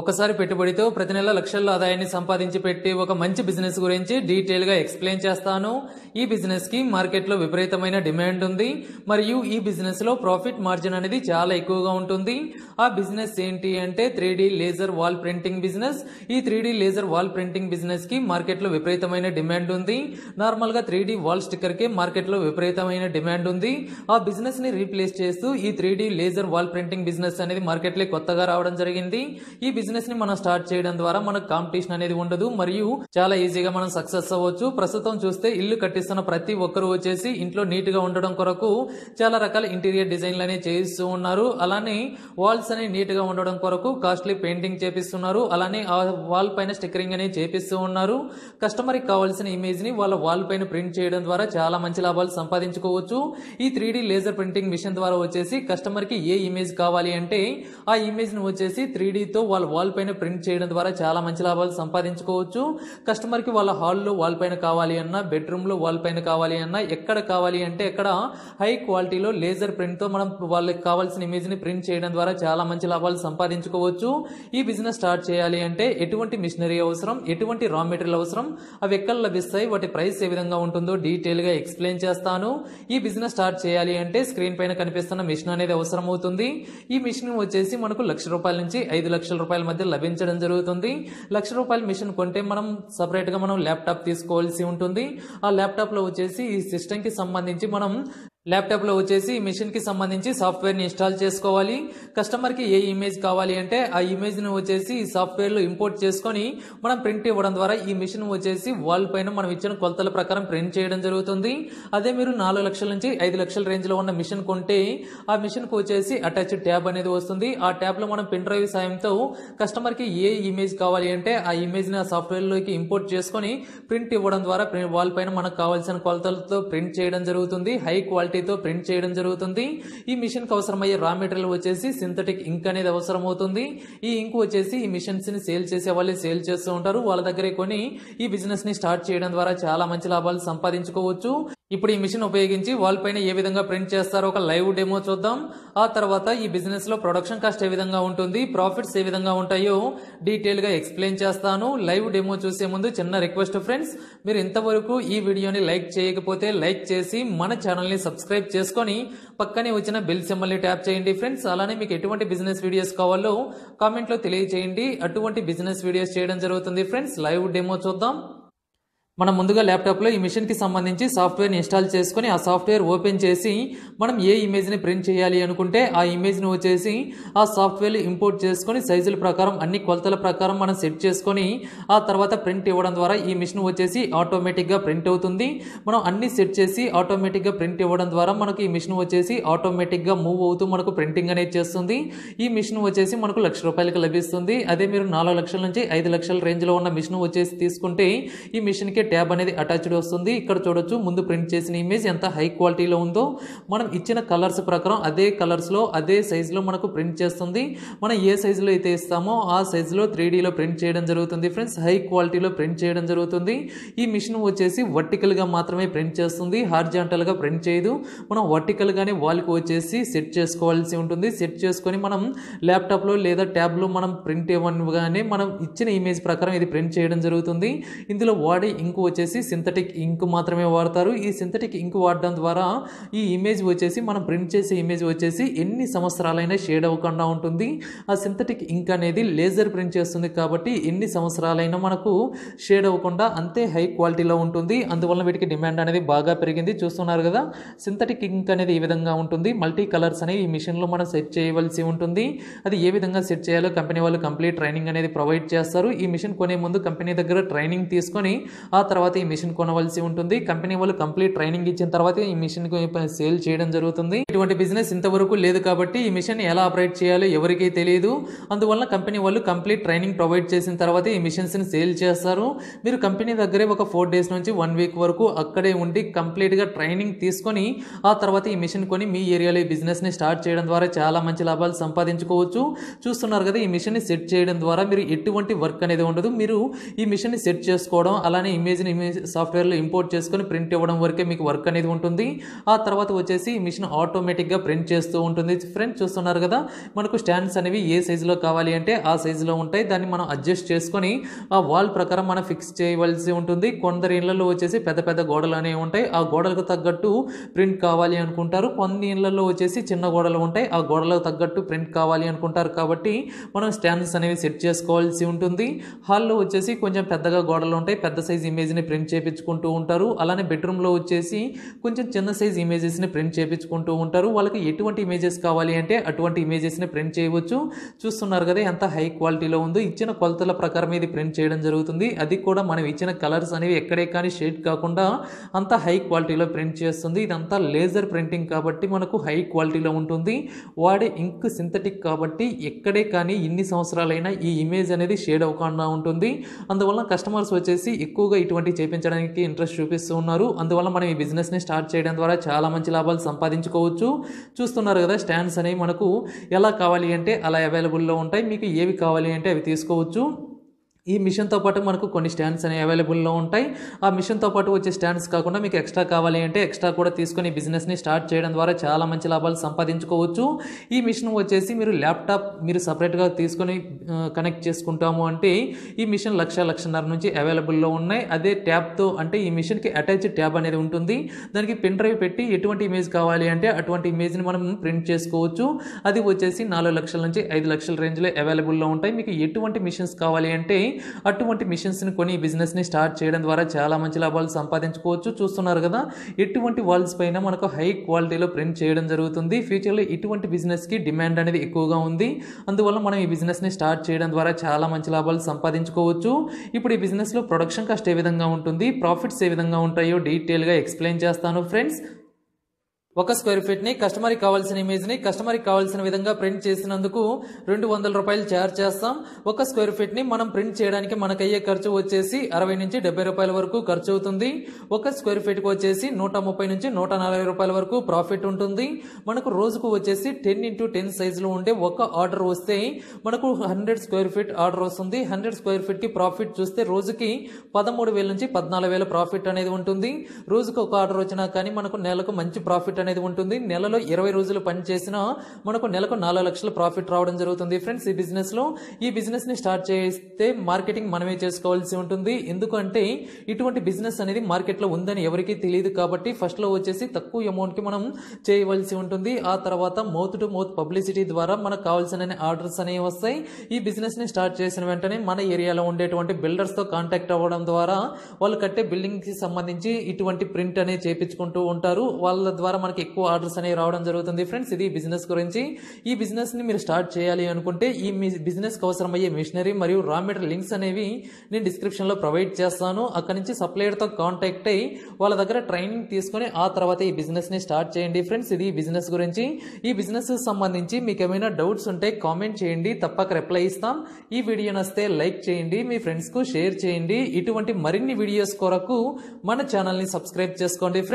ఒకసారి పెట్టుబడితో ప్రతి నెల లక్షల్లో ఆదాయాన్ని సంపాదించి పెట్టి ఒక మంచి బిజినెస్ గురించి డీటెయిల్గా ఎక్స్ప్లెయిన్ చేస్తాను. ఈ బిజినెస్కి మార్కెట్లో విపరీతమైన డిమాండ్ ఉంది. మరియు ఈ బిజినెస్లో ప్రాఫిట్ మార్జిన్ అనేది చాలా ఎక్కువగా ఉంటుంది. ఆ బిజినెస్ ఏంటి అంటే three laser wall printing business. ఈ త్రీ లేజర్ వాల్ ప్రింటింగ్ బిజినెస్కి మార్కెట్లో విపరీతమైన డిమాండ్ ఉంది. నార్మల్గా త్రీ వాల్ స్టిక్కర్కి మార్కెట్లో విపరీతమైన డిమాండ్ ఉంది. ఆ బిజినెస్ని రీప్లేస్ చేస్తూ ఈ three laser wall printing business అనేది మార్కెట్లో కొత్తగా రావడం జరిగింది. ఈ బిజినెస్ని మనం స్టార్ట్ చేయడం ద్వారా మనకు కాంపిటీషన్ అనేది ఉండదు. మరియు చాలా ఈజీగా మనం సక్సెస్ అవ్వచ్చు. ప్రస్తుతం చూస్తే ఇల్లు కట్టిస్తున్న ప్రతి ఒక్కరు వచ్చేసి ఇంట్లో నీట్గా ఉండడం కొరకు చాలా రకాల ఇంటీరియర్ డిజైన్లు అనేవి చేయిస్తూ ఉన్నారు. అలానే వాల్స్ అనేవి నీట్గా ఉండడం కొరకు కాస్ట్లీ పెయింటింగ్ చేపిస్తున్నారు. అలానే ఆ వాల్ పైన స్టిక్కరింగ్ అనేది చేపిస్తూ ఉన్నారు. కస్టమర్కి కావాల్సిన ఇమేజ్ని వాళ్ళ వాల్ పైన ప్రింట్ చేయడం ద్వారా చాలా మంచి లాభాలు సంపాదించుకోవచ్చు. ఈ త్రీ లేజర్ ప్రింటింగ్ మిషన్ ద్వారా వచ్చేసి కస్టమర్కి ఏ ఇమేజ్ కావాలి అంటే ఆ ఇమేజ్ని వచ్చేసి త్రీ తో వాళ్ళ వాల్ పైన ప్రింట్ చేయడం ద్వారా చాలా మంచి లాభాలు సంపాదించుకోవచ్చు. కస్టమర్కి వాళ్ళ హాల్లో వాల్ పైన కావాలి అన్నా బెడ్రూమ్లో వాల్ పైన కావాలి అన్నా ఎక్కడ కావాలి అంటే ఎక్కడ హై క్వాలిటీలో లేజర్ ప్రింట్తో మనం వాళ్ళకి కావాల్సిన ఇమేజ్ని ప్రింట్ చేయడం ద్వారా చాలా మంచి లాభాలు సంపాదించుకోవచ్చు. ఈ బిజినెస్ స్టార్ట్ చేయాలి అంటే ఎటువంటి మిషనరీ అవసరం ఎటువంటి రా మెటీరియల్ అవసరం అవి ఎక్కడ లభిస్తాయి వాటి ప్రైస్ ఏ విధంగా ఉంటుందో డీటెయిల్గా ఎక్స్ప్లెయిన్ చేస్తాను. ఈ బిజినెస్ స్టార్ట్ చేయాలి అంటే స్క్రీన్ పైన కనిపిస్తున్న మిషన్ అనేది అవసరం అవుతుంది ఈ మిషన్ వచ్చేసి మనకు లక్ష రూపాయల నుంచి ఐదు లక్షల రూపాయల మధ్య లభించడం జరుగుతుంది. లక్ష రూపాయల మిషన్ కొంటే మనం సపరేట్గా మనం ల్యాప్టాప్ తీసుకోవాల్సి ఉంటుంది. ఆ ల్యాప్టాప్లో వచ్చేసి ఈ సిస్టమ్కి సంబంధించి మనం ల్యాప్టాప్లో వచ్చేసి మిషన్కి సంబంధించి సాఫ్ట్వేర్ని ఇన్స్టాల్ చేసుకోవాలి. కస్టమర్కి ఏ ఇమేజ్ కావాలి అంటే ఆ ఇమేజ్ని వచ్చేసి సాఫ్ట్వేర్లో ఇంపోర్ట్ చేసుకొని మనం ప్రింట్ ఇవ్వడం ద్వారా ఈ మిషన్ వచ్చేసి వాల్ పైన మనం ఇచ్చిన కొలతల ప్రకారం ప్రింట్ చేయడం జరుగుతుంది. అదే మీరు నాలుగు లక్షల నుంచి ఐదు లక్షల రేంజ్లో ఉన్న మిషన్ కొంటే ఆ మిషన్కి వచ్చేసి అటాచ్ ట్యాబ్ అనేది వస్తుంది. ఆ ట్యాబ్లో మనం పెన్ డ్రైవ్ సాయంతో కస్టమర్కి ఏ ఇమేజ్ కావాలి అంటే ఆ ఇమేజ్ని ఆ సాఫ్ట్వేర్లోకి ఇంపోర్ట్ చేసుకొని ప్రింట్ ఇవ్వడం ద్వారా వాల్ పైన మనకు కావాల్సిన కొలతలతో ప్రింట్ చేయడం జరుగుతుంది. హై క్వాలిటీ క్వాలిటీతో ప్రింట్ చేయడం జరుగుతుంది. ఈ మిషన్కి అవసరమయ్యే రా మెటీరియల్ వచ్చేసి సింథటిక్ ఇంక్ అనేది అవసరం అవుతుంది ఈ ఇంక్ వచ్చేసి ఈ మిషన్స్ని సేల్ చేసే వాళ్ళే సేల్ చేస్తూ ఉంటారు. వాళ్ళ దగ్గరే కొని ఈ బిజినెస్ని స్టార్ట్ చేయడం ద్వారా చాలా మంచి లాభాలు సంపాదించుకోవచ్చు. ఇప్పుడు ఈ మిషన్ ఉపయోగించి వాల్ పైన ఏ విధంగా ప్రింట్ చేస్తారో ఒక లైవ్ డెమో చూద్దాం. ఆ తర్వాత ఈ బిజినెస్లో ప్రొడక్షన్ కాస్ట్ ఏ విధంగా ఉంటుంది ప్రాఫిట్స్ ఏ విధంగా ఉంటాయో డీటెయిల్గా ఎక్స్ప్లెయిన్ చేస్తాను. లైవ్ డెమో చూసే ముందు చిన్న రిక్వెస్ట్ ఫ్రెండ్స్ మీరు ఇంతవరకు ఈ వీడియోని లైక్ చేయకపోతే లైక్ చేసి మన ఛానల్ని సబ్స్క్రైబ్ చేసుకొని పక్కనే వచ్చిన బెల్ సింబల్ని ట్యాప్ చేయండి ఫ్రెండ్స్ అలానే మీకు ఎటువంటి బిజినెస్ వీడియోస్ కావాలో కామెంట్లో తెలియజేయండి అటువంటి బిజినెస్ వీడియోస్ చేయడం జరుగుతుంది ఫ్రెండ్స్ లైవ్ డెమో చూద్దాం. మనం ముందుగా ల్యాప్టాప్లో ఈ మిషన్కి సంబంధించి సాఫ్ట్వేర్ని ఇన్స్టాల్ చేసుకొని ఆ సాఫ్ట్వేర్ ఓపెన్ చేసి మనం ఏ ఇమేజ్ని ప్రింట్ చేయాలి అనుకుంటే ఆ ఇమేజ్ని వచ్చేసి ఆ సాఫ్ట్వేర్ని ఇంపోర్ట్ చేసుకొని సైజుల ప్రకారం అన్ని కొలతల ప్రకారం మనం సెట్ చేసుకొని ఆ తర్వాత ప్రింట్ ఇవ్వడం ద్వారా ఈ మిషన్ వచ్చేసి ఆటోమేటిక్గా ప్రింట్ అవుతుంది. మనం అన్ని సెట్ చేసి ఆటోమేటిక్గా ప్రింట్ ఇవ్వడం ద్వారా మనకు ఈ మిషన్ వచ్చేసి ఆటోమేటిక్గా మూవ్ అవుతూ మనకు ప్రింటింగ్ అనేది చేస్తుంది. ఈ మిషన్ వచ్చేసి మనకు లక్ష రూపాయలకు లభిస్తుంది. అదే మీరు నాలుగు లక్షల నుంచి ఐదు లక్షల రేంజ్లో ఉన్న మిషన్ వచ్చేసి తీసుకుంటే ఈ మిషన్కి ట్యాబ్ అనేది అటాచ్డ్ వస్తుంది. ఇక్కడ చూడొచ్చు ముందు ప్రింట్ చేసిన ఇమేజ్ ఎంత హై క్వాలిటీలో ఉందో. మనం ఇచ్చిన కలర్స్ ప్రకారం అదే కలర్స్లో అదే సైజులో మనకు ప్రింట్ చేస్తుంది. మనం ఏ సైజులో అయితే ఇస్తామో ఆ సైజులో త్రీ డీలో ప్రింట్ చేయడం జరుగుతుంది ఫ్రెండ్స్. హై క్వాలిటీలో ప్రింట్ చేయడం జరుగుతుంది. ఈ మిషన్ వచ్చేసి వర్టికల్గా మాత్రమే ప్రింట్ చేస్తుంది. హార్జాంటల్గా ప్రింట్ చేయదు. మనం వర్టికల్గానే వాల్కి వచ్చేసి సెట్ చేసుకోవాల్సి ఉంటుంది. సెట్ చేసుకొని మనం ల్యాప్టాప్లో లేదా ట్యాబ్లో మనం ప్రింట్ ఇవ్వగానే మనం ఇచ్చిన ఇమేజ్ ప్రకారం ఇది ప్రింట్ చేయడం జరుగుతుంది. ఇందులో వాడే ఇంక్ వచ్చేసి సింథటిక్ ఇంక్ మాత్రమే వాడతారు. ఈ సింథటిక్ ఇంక్ వాడడం ద్వారా ఈ ఇమేజ్ వచ్చేసి మనం ప్రింట్ చేసే ఇమేజ్ వచ్చేసి ఎన్ని సంవత్సరాలైనా షేడ్ అవ్వకుండా ఉంటుంది. ఆ సింథటిక్ ఇంక్ అనేది లేజర్ ప్రింట్ చేస్తుంది కాబట్టి ఎన్ని సంవత్సరాలైనా మనకు షేడ్ అవ్వకుండా అంతే హై క్వాలిటీలో ఉంటుంది. అందువల్ల వీటికి డిమాండ్ అనేది బాగా పెరిగింది. చూస్తున్నారు కదా సింథటిక్ ఇంక్ అనేది ఈ విధంగా ఉంటుంది. మల్టీ కలర్స్ అనేవి ఈ మిషన్లో మనం సెట్ చేయవలసి ఉంటుంది. అది ఏ విధంగా సెట్ చేయాలో కంపెనీ వాళ్ళు కంప్లీట్ ట్రైనింగ్ అనేది ప్రొవైడ్ చేస్తారు. ఈ మిషన్ కొనే ముందు కంపెనీ దగ్గర ట్రైనింగ్ తీసుకొని ఆ తర్వాత ఈ మిషన్ కొనవలసి ఉంటుంది. కంపెనీ వాళ్ళు కంప్లీట్ ట్రైనింగ్ ఇచ్చిన తర్వాత ఈ మిషన్ సేల్ చేయడం జరుగుతుంది. ఇటువంటి బిజినెస్ ఇంతవరకు లేదు కాబట్టి ఈ మిషన్ ఎలా ఆపరేట్ చేయాలో ఎవరికీ తెలియదు. అందువల్ల కంపెనీ వాళ్ళు కంప్లీట్ ట్రైనింగ్ ప్రొవైడ్ చేసిన తర్వాత ఈ మిషన్స్ని సేల్ చేస్తారు. మీరు కంపెనీ దగ్గరే ఒక ఫోర్ డేస్ నుంచి వన్ వీక్ వరకు అక్కడే ఉండి కంప్లీట్గా ట్రైనింగ్ తీసుకొని ఆ తర్వాత ఈ మిషన్ కొని మీ ఏరియాలో ఈ బిజినెస్ని స్టార్ట్ చేయడం ద్వారా చాలా మంచి లాభాలు సంపాదించుకోవచ్చు. చూస్తున్నారు కదా ఈ మిషన్ని సెట్ చేయడం ద్వారా మీరు ఎటువంటి వర్క్ అనేది ఉండదు. మీరు ఈ మిషన్ని సెట్ చేసుకోవడం అలానే ఇమేజ్ ఇమేజ్ని ఇమేజ్ సాఫ్ట్వేర్లో ఇంపోర్ట్ చేసుకొని ప్రింట్ ఇవ్వడం వరకే మీకు వర్క్ అనేది ఉంటుంది. ఆ తర్వాత వచ్చేసి మిషన్ ఆటోమేటిక్గా ప్రింట్ చేస్తూ ఉంటుంది. ఫ్రెండ్స్ చూస్తున్నారు కదా మనకు స్టాండ్స్ అనేవి ఏ సైజులో కావాలి అంటే ఆ సైజులో ఉంటాయి. దాన్ని మనం అడ్జస్ట్ చేసుకొని ఆ వాల్ ప్రకారం మనం ఫిక్స్ చేయవలసి ఉంటుంది. కొందరి ఇళ్ళలో వచ్చేసి పెద్ద పెద్ద గోడలు అనేవి ఉంటాయి. ఆ గోడలకు తగ్గట్టు ప్రింట్ కావాలి అనుకుంటారు. కొన్ని ఇళ్ళలో వచ్చేసి చిన్న గోడలు ఉంటాయి. ఆ గోడలకు తగ్గట్టు ప్రింట్ కావాలి అనుకుంటారు. కాబట్టి మనం స్టాండ్స్ అనేవి సెట్ చేసుకోవాల్సి ఉంటుంది. హాల్లో వచ్చేసి కొంచెం పెద్దగా గోడలు ఉంటాయి. పెద్ద సైజ్ ఇమేజ్ని ప్రింట్ చేయించుకుంటూ ఉంటారు. అలానే బెడ్రూమ్లో వచ్చేసి కొంచెం చిన్న సైజ్ ఇమేజెస్ని ప్రింట్ చేయించుకుంటూ ఉంటారు. వాళ్ళకి ఎటువంటి ఇమేజెస్ కావాలి అంటే అటువంటి ఇమేజెస్ని ప్రింట్ చేయవచ్చు. చూస్తున్నారు కదా ఎంత హై క్వాలిటీలో ఉందో. ఇచ్చిన కొలతల ప్రకారం ఇది ప్రింట్ చేయడం జరుగుతుంది. అది కూడా మనం ఇచ్చిన కలర్స్ అనేవి ఎక్కడే కానీ షేడ్ కాకుండా అంత హై క్వాలిటీలో ప్రింట్ చేస్తుంది. ఇదంతా లేజర్ ప్రింటింగ్ కాబట్టి మనకు హై క్వాలిటీలో ఉంటుంది. వాడే ఇంక్ సింథటిక్ కాబట్టి ఎక్కడే కానీ ఇన్ని సంవత్సరాలైనా ఈ ఇమేజ్ అనేది షేడ్ అవ్వకుండా ఉంటుంది. అందువల్ల కస్టమర్స్ వచ్చేసి ఎక్కువగా ఇటువంటి చేపించడానికి ఇంట్రెస్ట్ చూపిస్తూ ఉన్నారు. అందువల్ల మనం ఈ బిజినెస్ని స్టార్ట్ చేయడం ద్వారా చాలా మంచి లాభాలు సంపాదించుకోవచ్చు. చూస్తున్నారు కదా స్టాండ్స్ అనేవి మనకు ఎలా కావాలి అంటే అలా అవైలబుల్లో ఉంటాయి. మీకు ఏవి కావాలి అంటే అవి తీసుకోవచ్చు. ఈ మిషన్తో పాటు మనకు కొన్ని స్టాండ్స్ అనేవి అవైలబుల్లో ఉంటాయి. ఆ మిషన్తో పాటు వచ్చే స్టాండ్స్ కాకుండా మీకు ఎక్స్ట్రా కావాలి అంటే ఎక్స్ట్రా కూడా తీసుకొని బిజినెస్ని స్టార్ట్ చేయడం ద్వారా చాలా మంచి లాభాలు సంపాదించుకోవచ్చు. ఈ మిషన్ వచ్చేసి మీరు ల్యాప్టాప్ మీరు సపరేట్గా తీసుకొని కనెక్ట్ చేసుకుంటాము అంటే ఈ మిషన్ లక్ష లక్షన్నర నుంచి అవైలబుల్లో ఉన్నాయి. అదే ట్యాబ్తో అంటే ఈ మిషన్కి అటాచ్ ట్యాబ్ అనేది ఉంటుంది. దానికి పెన్ డ్రైవ్ పెట్టి ఎటువంటి ఇమేజ్ కావాలి అంటే అటువంటి ఇమేజ్ని మనం ప్రింట్ చేసుకోవచ్చు. అది వచ్చేసి నాలుగు లక్షల నుంచి ఐదు లక్షల రేంజ్లో అవైలబుల్లో ఉంటాయి. మీకు ఎటువంటి మిషన్స్ కావాలి అంటే అటువంటి మిషన్స్ని కొని ఈ బిజినెస్ని స్టార్ట్ చేయడం ద్వారా చాలా మంచి లాభాలు సంపాదించుకోవచ్చు. చూస్తున్నారు కదా ఎటువంటి వాల్స్ పైన మనకు హై క్వాలిటీలో ప్రింట్ చేయడం జరుగుతుంది. ఫ్యూచర్లో ఇటువంటి బిజినెస్కి డిమాండ్ అనేది ఎక్కువగా ఉంది. అందువల్ల మనం ఈ బిజినెస్ని స్టార్ట్ చేయడం ద్వారా చాలా మంచి లాభాలు సంపాదించుకోవచ్చు. ఇప్పుడు ఈ బిజినెస్లో ప్రొడక్షన్ కాస్ట్ ఏ విధంగా ఉంటుంది? ప్రాఫిట్స్ ఏ విధంగా ఉంటాయో డీటెయిల్గా ఎక్స్ప్లెయిన్ చేస్తాను. ఫ్రెండ్స్ ఒక స్క్వేర్ ఫీట్ని కస్టమర్కి కావాల్సిన ఇమేజ్ని కస్టమర్కి కావాల్సిన విధంగా ప్రింట్ చేసినందుకు రెండు వందల రూపాయలు ఛార్జ్ చేస్తాం. ఒక స్క్వేర్ ఫీట్ని మనం ప్రింట్ చేయడానికి మనకయ్యే ఖర్చు వచ్చేసి అరవై నుంచి డెబ్బై రూపాయల వరకు ఖర్చు అవుతుంది. ఒక స్క్వేర్ ఫీట్కి వచ్చేసి నూట ముప్పై నుంచి నూట నలభై రూపాయల వరకు ప్రాఫిట్ ఉంటుంది. మనకు రోజుకు వచ్చేసి టెన్ ఇంటూ టెన్ సైజులో ఉండే ఒక ఆర్డర్ వస్తే మనకు హండ్రెడ్ స్క్వేర్ ఫీట్ ఆర్డర్ వస్తుంది. హండ్రెడ్ స్క్వేర్ ఫీట్కి ప్రాఫిట్ చూస్తే రోజుకి పదమూడు వేల నుంచి పద్నాలుగు వేల ప్రాఫిట్ అనేది ఉంటుంది. రోజుకు ఒక ఆర్డర్ వచ్చినా కానీ మనకు నెలకు మంచి ప్రాఫిట్ అనేది ఉంటుంది. నెలలో ఇరవై రోజులు పని చేసినా మనకు నెలకు నాలుగు లక్షల ప్రాఫిట్ రావడం జరుగుతుంది. ఫ్రెండ్స్ ఈ బిజినెస్లో ఈ బిజినెస్ని స్టార్ట్ చేస్తే మార్కెటింగ్ మనమే చేసుకోవాల్సి ఉంటుంది. ఎందుకంటే ఇటువంటి బిజినెస్ అనేది మార్కెట్లో ఉందని ఎవరికీ తెలియదు కాబట్టి ఫస్ట్లో వచ్చేసి తక్కువ అమౌంట్కి మనం చేయవలసి ఉంటుంది. ఆ తర్వాత మౌత్ టు మౌత్ పబ్లిసిటీ ద్వారా మనకు కావాల్సిన ఆర్డర్స్ అనేవి వస్తాయి. ఈ బిజినెస్ని స్టార్ట్ చేసిన వెంటనే మన ఏరియాలో ఉండేటువంటి బిల్డర్స్తో కాంటాక్ట్ అవ్వడం ద్వారా వాళ్ళు కట్టే బిల్డింగ్కి సంబంధించి ఇటువంటి ప్రింట్ అనేది చేపించుకుంటూ ఉంటారు. వాళ్ళ ద్వారా మనకి ఎక్కువ ఆర్డర్స్ అనేవి రావడం జరుగుతుంది. ఫ్రెండ్స్ ఇది బిజినెస్ గురించి. ఈ బిజినెస్ని మీరు స్టార్ట్ చేయాలి అనుకుంటే ఈ బిజినెస్కి అవసరమయ్యే మిషనరీ మరియు రా మెటీరియల్ లింక్స్ అనేవి నేను డిస్క్రిప్షన్లో ప్రొవైడ్ చేస్తాను. అక్కడి నుంచి సప్లయర్తో కాంటాక్ట్ అయ్యి వాళ్ళ దగ్గర ట్రైనింగ్ తీసుకొని ఆ తర్వాత ఈ బిజినెస్ని స్టార్ట్ చేయండి. ఫ్రెండ్స్ ఇది బిజినెస్ గురించి. ఈ బిజినెస్ సంబంధించి మీకు ఏమైనా డౌట్స్ ఉంటే కామెంట్ చేయండి. తప్పక రిప్లై ఇస్తాం. ఈ వీడియో నస్తే లైక్ చేయండి. మీ ఫ్రెండ్స్కు షేర్ చేయండి. ఇటువంటి మరిన్ని వీడియోస్ కొరకు మన ఛానల్ని సబ్స్క్రైబ్ చేసుకోండి. ఫ్రెండ్స్